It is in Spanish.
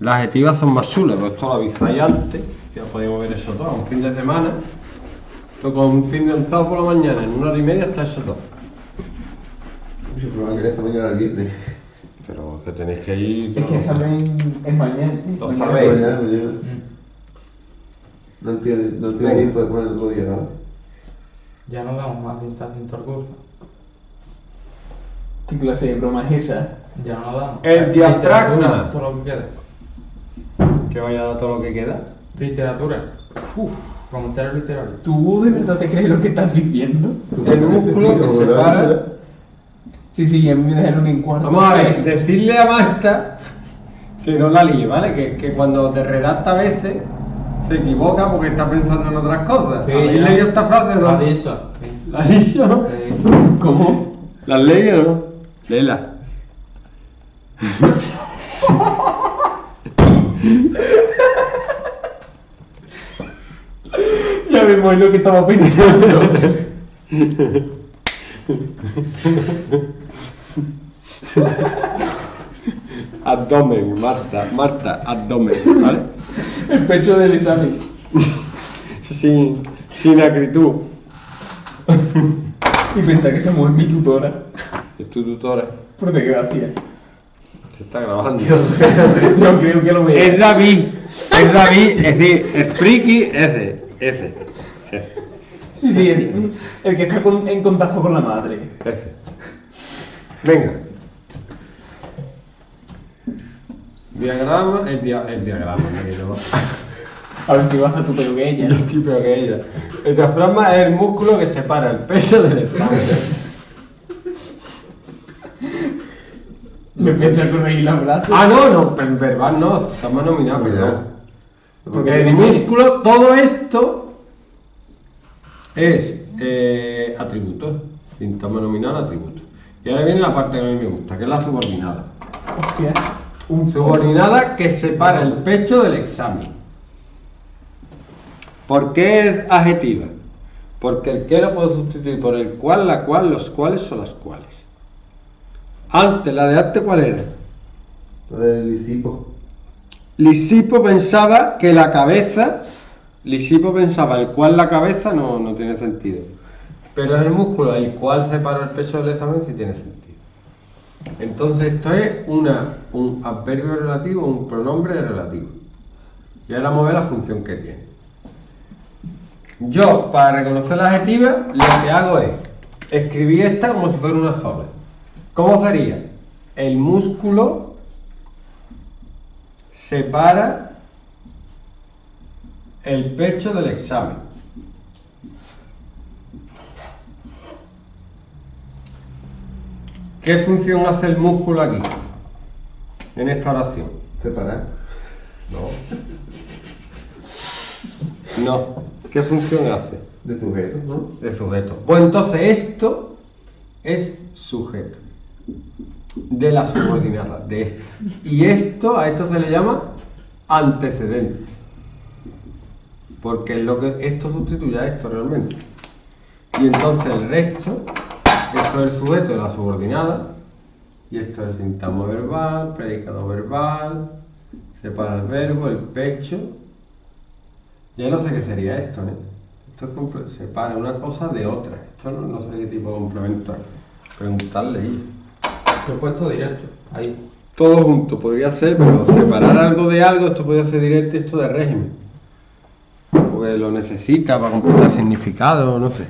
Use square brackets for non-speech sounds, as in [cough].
Las adjetivas son más chulas, pues esto lo avisáis antes, ya podemos ver eso todo, un fin de semana. Pero con un fin de un sábado por la mañana, en una hora y media está eso todo. Yo probaba que esta mañana el viernes. Pero que tenéis que ir. Es que el examen es mañana. Lo Mañana. sabéis. Mañana, mañana. No tiene, no tiene tiempo de poner el otro día, ¿no? Ya no damos más de instancia al curso. ¿Qué clase de broma es esa? Ya no lo damos. El diafragma. Todo lo que queda. Que vaya a dar todo lo que queda. Literatura. Uf, comentario literario. ¿Tú de verdad te crees lo que estás diciendo? El músculo que separa. Sí, sí, a mí me dejaron en cuarto. Vamos a ver, decirle a Marta que no la líe, ¿vale? Que, que cuando te redacta a veces se equivoca porque está pensando en otras cosas. Sí, ¿Habéis leído esta frase no? La de eso. ¿La has dicho, no? ¿Cómo? ¿La has leído o no? Léela. [laughs] Ya vemos lo que estaba pensando. Abdomen, Marta, Marta, abdomen, ¿vale? El pecho del examen. Sin, sin acritud. Y pensar que se mueve mi tutora. Es tu tutora. Por desgracia. Se está grabando. No [laughs] creo que lo vea. Es David, es David, es decir, es friki, ese, ese, Sí, el, el que está con- en contacto con la madre. ese. Venga. Diagrama, el, dia, el diagrama, quedo. A ver si vas a tu peor que ella. Yo estoy peor que ella. El diafragma es el músculo que separa el peso del estómago. [laughs] Me piensa corregir la frase. Ah, no, no, pero en verbal no, estamos nominados, perdón. Porque Porque el músculo, todo esto es eh, atributos, síntoma nominal, atributos. Y ahora viene la parte que a mí me gusta, que es la subordinada. Hostia. Un Subordinada que separa el pecho del examen. ¿Por qué es adjetiva? Porque el que lo puedo sustituir por el cual, la cual, los cuales o las cuales. Antes, la de antes, ¿cuál era? Lo del lisipo. Lisipo pensaba que la cabeza, Lisipo pensaba el cual la cabeza no, no tiene sentido. Pero es el músculo el cual separa el peso del examen sí tiene sentido. Entonces esto es una, un adverbio relativo, un pronombre relativo. Y ahora vamos a ver la función que tiene. Yo, para reconocer la adjetiva, lo que hago es escribir esta como si fuera una sola. ¿Cómo sería? El músculo separa el pecho del examen. ¿Qué función hace el músculo aquí? En esta oración. Separar. No. No. ¿Qué función hace? De sujeto, ¿no? De sujeto. Pues entonces esto es sujeto. De la subordinada. De. Y esto, a esto se le llama antecedente. Porque es lo que esto sustituye a esto realmente. Y entonces el resto, esto es el sujeto de la subordinada. Y esto es el sintagma verbal, predicado verbal, separa el verbo, el pecho. Ya no sé qué sería esto, ¿eh? Esto es separa una cosa de otra. Esto no, no sé qué tipo de complemento. Preguntarle ahí. Lo he puesto directo. Ahí. Todo junto podría ser, pero separar algo de algo, esto podría ser directo esto de régimen. Porque lo necesita para completar significado, no sé.